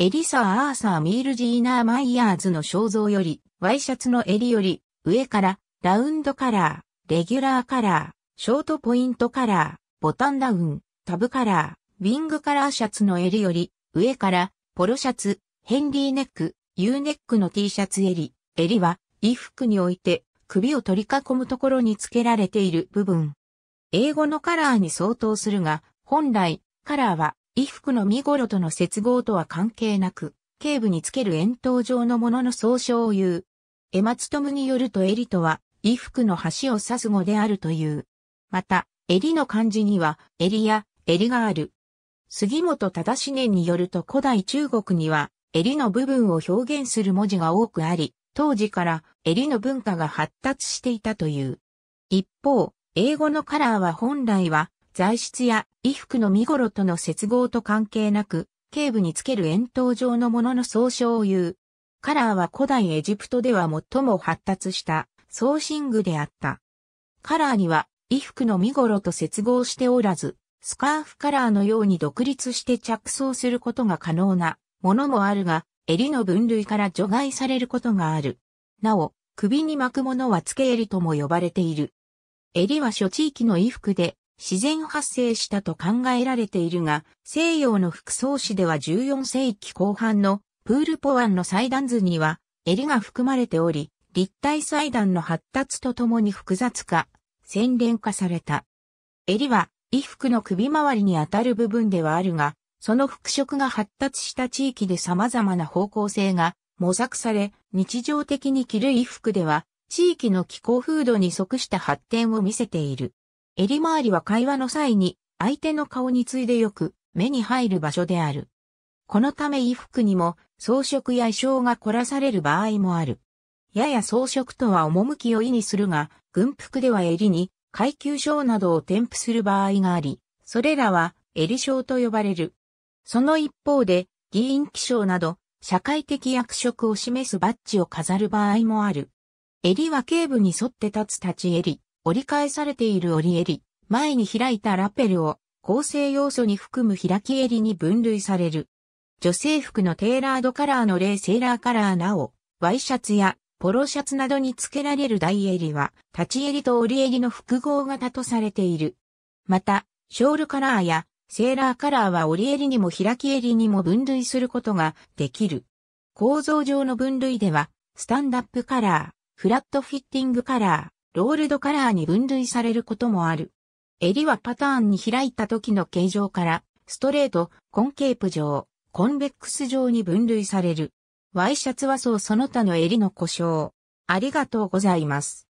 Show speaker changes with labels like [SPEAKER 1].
[SPEAKER 1] エリサー・アーサー・ミール・ジーナー・マイヤーズの肖像より、ワイシャツの襟より、上から、ラウンドカラー、レギュラーカラー、ショートポイントカラー、ボタンダウン、タブカラー、ウィングカラーシャツの襟より、上から、ポロシャツ、ヘンリーネック、U ネックの T シャツ襟、襟は、衣服において、首を取り囲むところに付けられている部分。英語のカラーに相当するが、本来、カラーは衣服の見頃との接合とは関係なく、頸部につける円筒状のものの総称を言う。エマツトムによると襟とは、衣服の端を指す語であるという。また、襟の漢字には、襟や襟がある。杉本忠年によると古代中国には、襟の部分を表現する文字が多くあり、当時から襟の文化が発達していたという。一方、英語のカラーは本来は材質や衣服の見頃との接合と関係なく、頸部につける円筒状のものの総称を言う。カラーは古代エジプトでは最も発達した装身具であった。カラーには衣服の見頃と接合しておらず、スカーフカラーのように独立して着想することが可能なものもあるが、襟の分類から除外されることがある。なお、首に巻くものは付け襟とも呼ばれている。襟は諸地域の衣服で自然発生したと考えられているが、西洋の副装史では14世紀後半のプールポワンの祭壇図には襟が含まれており、立体祭壇の発達とともに複雑化、洗練化された。襟は衣服の首周りにあたる部分ではあるが、その服飾が発達した地域で様々な方向性が模索され、日常的に着る衣服では、地域の気候風土に即した発展を見せている。襟周りは会話の際に相手の顔についでよく目に入る場所である。このため衣服にも装飾や衣装が凝らされる場合もある。やや装飾とは趣を意にするが、軍服では襟に階級章などを添付する場合があり、それらは襟章と呼ばれる。その一方で、議員記章など、社会的役職を示すバッジを飾る場合もある。襟は頸部に沿って立つ立ち襟、折り返されている折り襟、前に開いたラペルを構成要素に含む開き襟に分類される。女性服のテーラードカラーの例セーラーカラーなお、ワイシャツやポロシャツなどに付けられる大襟は、立ち襟と折り襟の複合型とされている。また、ショールカラーやセーラーカラーは折り襟にも開き襟にも分類することができる。構造上の分類では、スタンダップカラー、フラットフィッティングカラー、ロールドカラーに分類されることもある。襟はパターンに開いた時の形状から、ストレート、コンケープ状、コンベックス状に分類される。ワイシャツはそうその他の襟の故障。ありがとうございます。